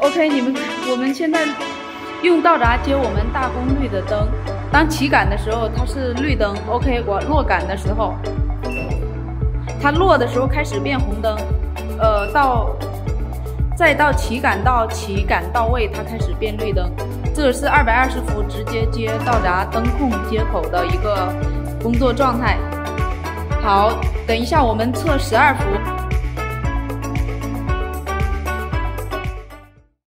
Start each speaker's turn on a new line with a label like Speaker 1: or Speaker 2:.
Speaker 1: OK，你们我们现在用到闸接我们大功率的灯，当起杆的时候它是绿灯。OK，我落杆的时候，它落的时候开始变红灯，呃，到再到起杆到起杆到位，它开始变绿灯。这是二百二十伏直接接到闸灯控接口的一个工作状态。好，等一下我们测十二伏。